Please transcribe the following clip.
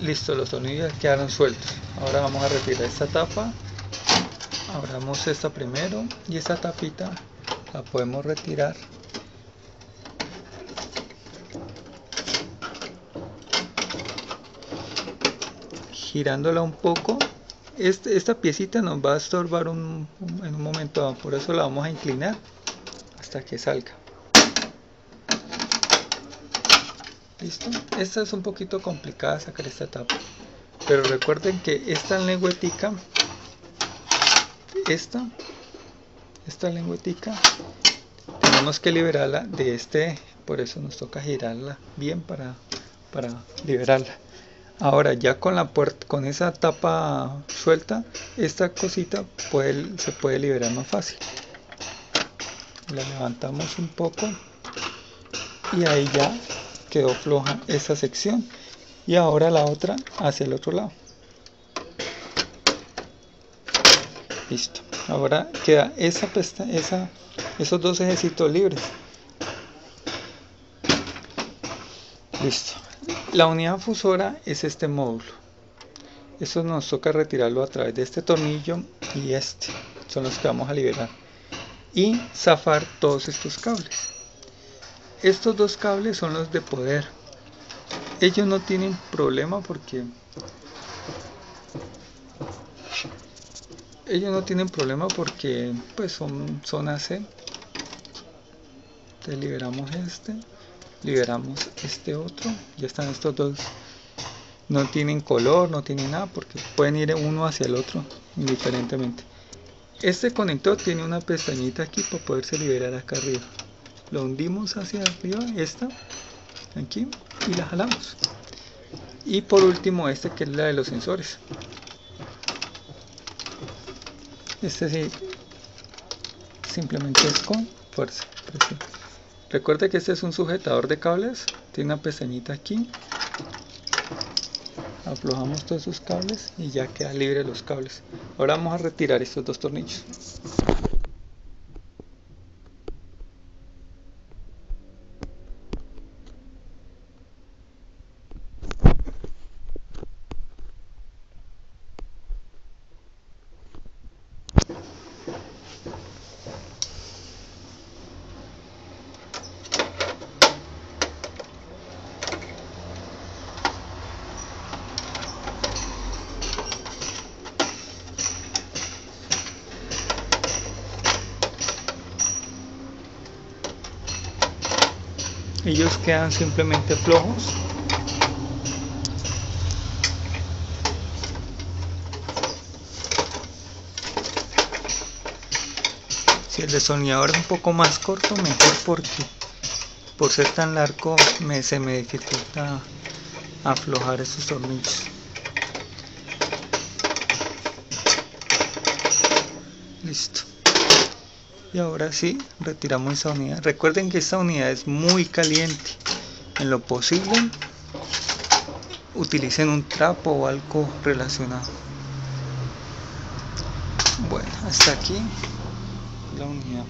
listo los tornillos quedaron sueltos. Ahora vamos a retirar esta tapa. Abramos esta primero y esta tapita la podemos retirar. Girándola un poco. Este, esta piecita nos va a estorbar en un momento por eso la vamos a inclinar hasta que salga listo esta es un poquito complicada sacar esta tapa pero recuerden que esta lengüetica esta esta lengüetica tenemos que liberarla de este por eso nos toca girarla bien para, para liberarla. Ahora ya con la puerta con esa tapa suelta esta cosita puede, se puede liberar más fácil. La levantamos un poco y ahí ya quedó floja esa sección. Y ahora la otra hacia el otro lado. Listo. Ahora queda esa pesta esa esos dos ejércitos libres. Listo. La unidad fusora es este módulo. Eso nos toca retirarlo a través de este tornillo y este. Son los que vamos a liberar. Y zafar todos estos cables estos dos cables son los de poder. Ellos no tienen problema porque ellos no tienen problema porque pues son, son AC entonces liberamos este liberamos este otro. Ya están estos dos. No tienen color no tienen nada porque pueden ir uno hacia el otro indiferentemente. Este conector tiene una pestañita aquí para poderse liberar acá arriba lo hundimos hacia arriba esta aquí y la jalamos. Y por último este que es la de los sensores. Este sí simplemente es con fuerza. Recuerde que este es un sujetador de cables tiene una pestañita aquí. Aflojamos todos sus cables y ya queda libre los cables. Ahora vamos a retirar estos dos tornillos ellos quedan simplemente flojos. Si el destornillador es un poco más corto mejor porque por ser tan largo me, se me dificulta aflojar esos tornillos. Listo y ahora sí retiramos esa unidad. Recuerden que esta unidad es muy caliente. En lo posible utilicen un trapo o algo relacionado. Bueno hasta aquí la unidad